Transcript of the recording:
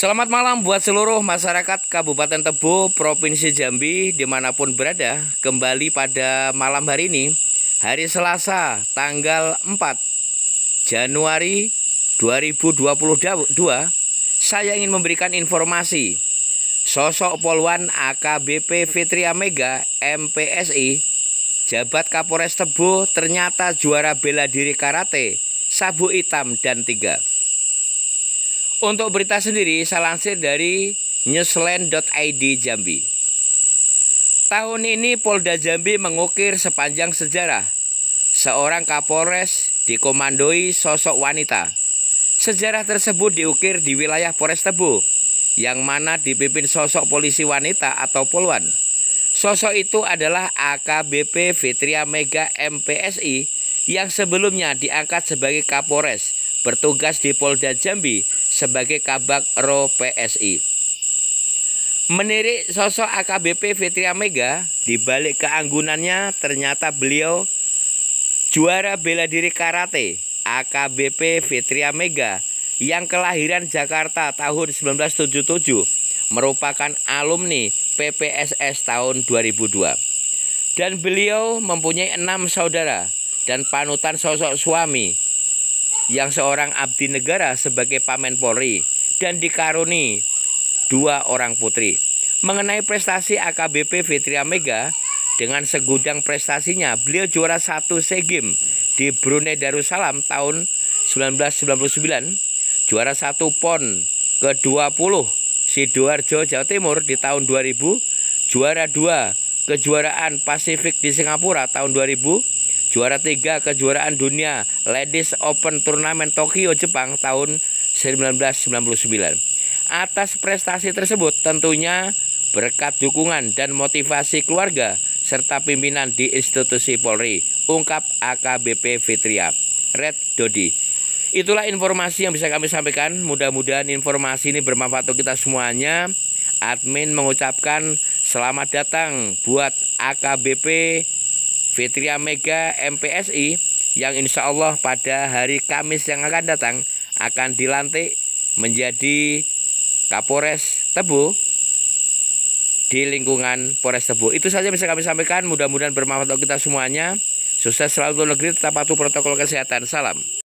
Selamat malam buat seluruh masyarakat Kabupaten Tebo, Provinsi Jambi, di mana pun berada. Kembali pada malam hari ini, hari Selasa, tanggal 4 Januari 2022, saya ingin memberikan informasi. Sosok poluan AKBP Fitria Mega MPSI, jabat Kapolres Tebo ternyata juara bela diri karate, sabu hitam dan tiga. Untuk berita sendiri saya lansir dari newsland.id Jambi. Tahun ini Polda Jambi mengukir sepanjang sejarah. Seorang Kapolres dikomandoi sosok wanita. Sejarah tersebut diukir di wilayah Polres Tebu, yang mana dipimpin sosok polisi wanita atau polwan. Sosok itu adalah AKBP Fitria Mega MPSI yang sebelumnya diangkat sebagai Kapolres bertugas di Polda Jambi sebagai Kabak Ro PSI. Menirik sosok AKBP Fitria Mega, di balik keanggunannya ternyata beliau juara bela diri karate AKBP Fitria Mega yang kelahiran Jakarta tahun 1977 merupakan alumni PPSS tahun 2002. Dan beliau mempunyai enam saudara dan panutan sosok suami yang seorang abdi negara sebagai pamen Polri dan dikaruni dua orang putri. Mengenai prestasi AKBP Fitria Mega, dengan segudang prestasinya, beliau juara satu SEA Games di Brunei Darussalam tahun 1999, juara satu PON ke-20 Sidoarjo Jawa Timur di tahun 2000, juara dua kejuaraan Pasifik di Singapura tahun 2000, juara tiga kejuaraan dunia Ladies Open Turnamen Tokyo Jepang tahun 1999. Atas prestasi tersebut tentunya berkat dukungan dan motivasi keluarga serta pimpinan di institusi Polri, ungkap AKBP Fitria, Red Dodi. Itulah informasi yang bisa kami sampaikan. Mudah-mudahan informasi ini bermanfaat untuk kita semuanya. Admin mengucapkan selamat datang buat AKBP Fitria Mega MPSI yang insya Allah pada hari Kamis yang akan datang akan dilantik menjadi Kapolres Tebu di lingkungan Polres Tebu. Itu saja bisa kami sampaikan. Mudah-mudahan bermanfaat untuk kita semuanya. Sukses selalu untuk negeri, tetap patuh protokol kesehatan. Salam.